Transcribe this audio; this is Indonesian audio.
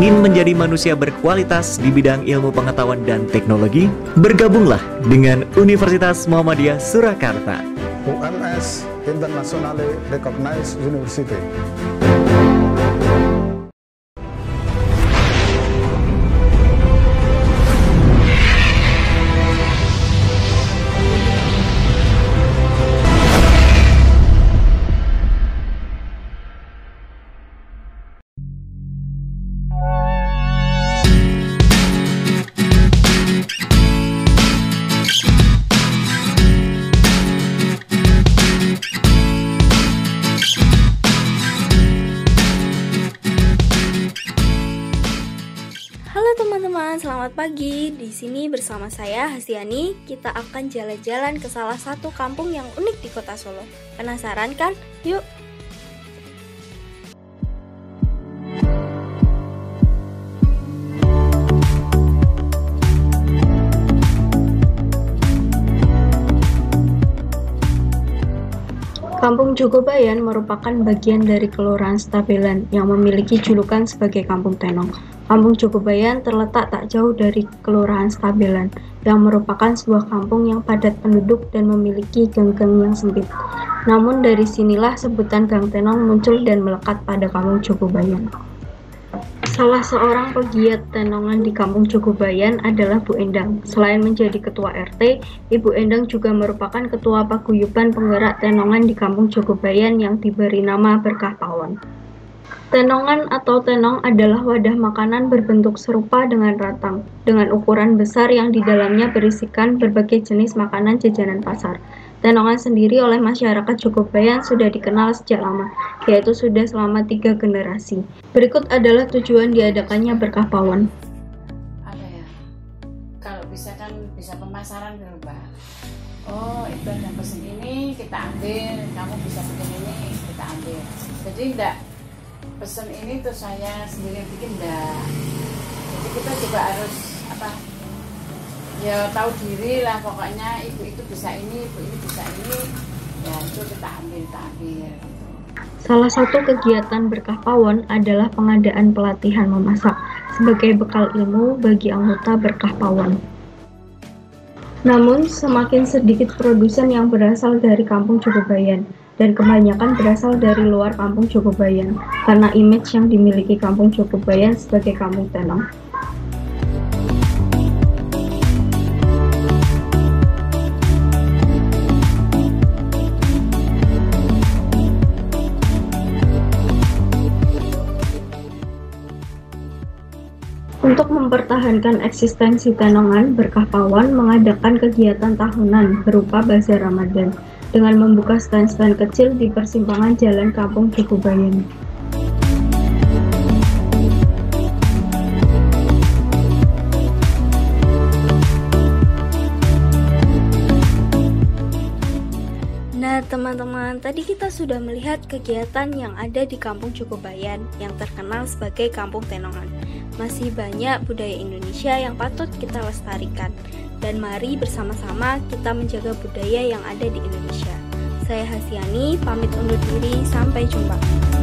Ingin menjadi manusia berkualitas di bidang ilmu pengetahuan dan teknologi? Bergabunglah dengan Universitas Muhammadiyah Surakarta. UMS Internationally Recognized University. Halo teman-teman, selamat pagi. Di sini bersama saya Hasiani, kita akan jalan-jalan ke salah satu kampung yang unik di Kota Solo. Penasaran kan? Yuk. Kampung Jogobayan merupakan bagian dari Kelurahan Stabelan yang memiliki julukan sebagai Kampung Tenong. Kampung Jogobayan terletak tak jauh dari Kelurahan Stabelan, yang merupakan sebuah kampung yang padat penduduk dan memiliki gang-gang yang sempit. Namun dari sinilah sebutan Gang Tenong muncul dan melekat pada Kampung Jogobayan. Salah seorang pegiat tenongan di Kampung Jogobayan adalah Bu Endang. Selain menjadi ketua RT, Ibu Endang juga merupakan ketua paguyuban penggerak tenongan di Kampung Jogobayan yang diberi nama Berkah Pawon. Tenongan atau tenong adalah wadah makanan berbentuk serupa dengan ratang, dengan ukuran besar yang di dalamnya berisikan berbagai jenis makanan jajanan pasar. Tenongan sendiri oleh masyarakat Jogobayan sudah dikenal sejak lama, yaitu sudah selama tiga generasi. Berikut adalah tujuan diadakannya berkah pawon. apa ya kalau bisa kan bisa pemasaran dulu oh itu ada pesen ini kita ambil kamu bisa bikin ini kita ambil jadi enggak pesen ini tuh saya sendiri bikin enggak jadi kita juga harus apa ya tahu diri lah pokoknya ibu itu bisa ini ibu ini bisa ini ya itu kita ambil kita ambil gitu. Salah satu kegiatan berkah pawon adalah pengadaan pelatihan memasak sebagai bekal ilmu bagi anggota berkah pawon. Namun, semakin sedikit produsen yang berasal dari kampung Jogobayan dan kebanyakan berasal dari luar kampung Jogobayan karena image yang dimiliki kampung Jogobayan sebagai kampung tenong. Untuk mempertahankan eksistensi Tenongan, Berkah Pawon mengadakan kegiatan tahunan berupa Bazar Ramadan dengan membuka stand-stand kecil di persimpangan Jalan Kampung Jogobayan. Teman-teman, tadi kita sudah melihat kegiatan yang ada di Kampung Jogobayan yang terkenal sebagai Kampung Tenongan. Masih banyak budaya Indonesia yang patut kita lestarikan. Dan mari bersama-sama kita menjaga budaya yang ada di Indonesia. Saya Hasiani, pamit undur diri, sampai jumpa.